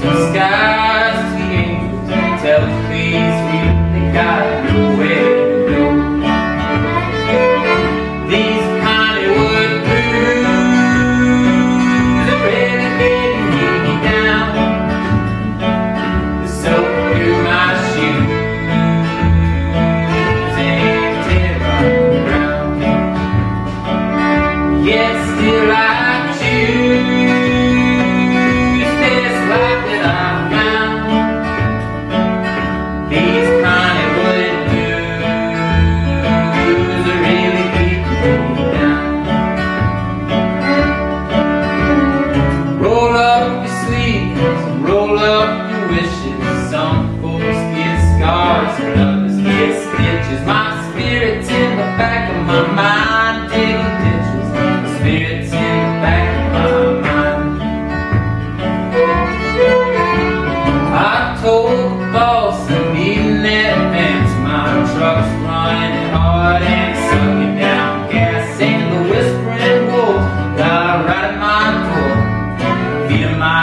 the skies the you Tell me please we where got no way to go. These Pineywood blues are really getting me down So through my shoes and tear on the ground Yet still I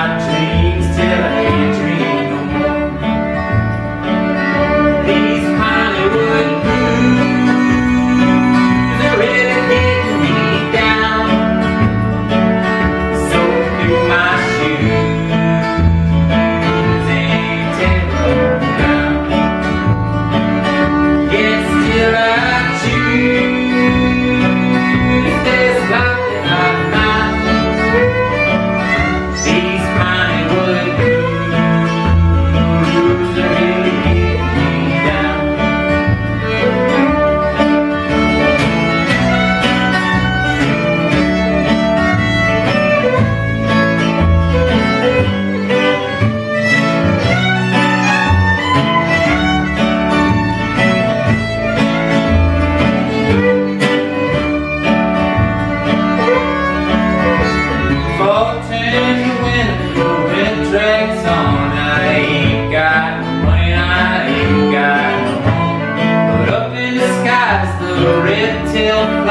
Dream. red-tailed.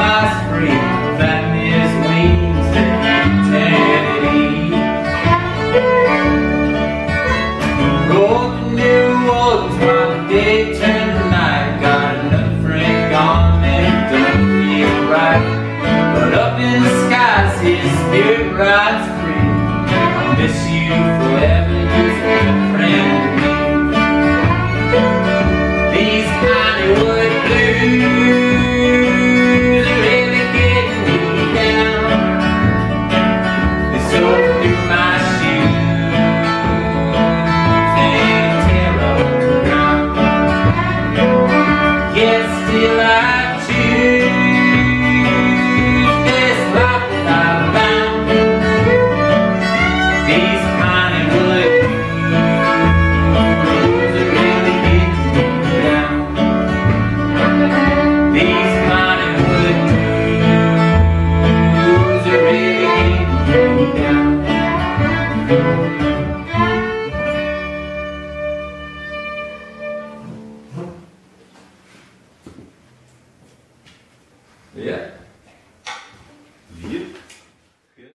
Yeah.